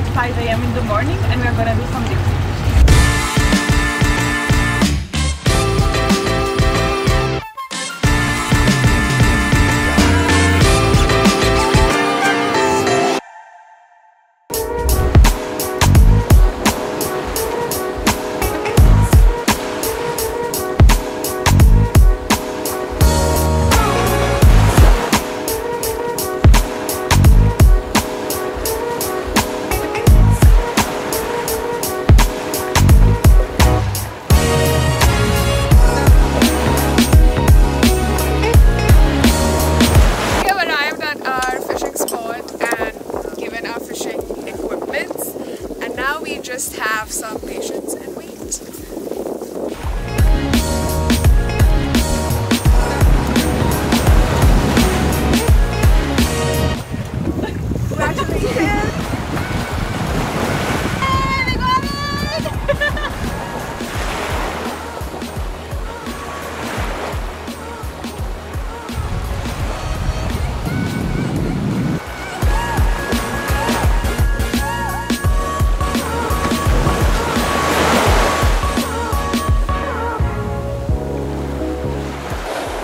5 a.m. in the morning and we're gonna do some dips. Just have some patience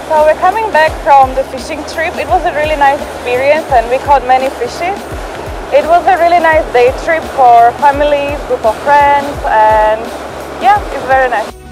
So we're coming back from the fishing trip. It was a really nice experience and we caught many fishes. It was a really nice day trip for families, group of friends and yeah, it's very nice.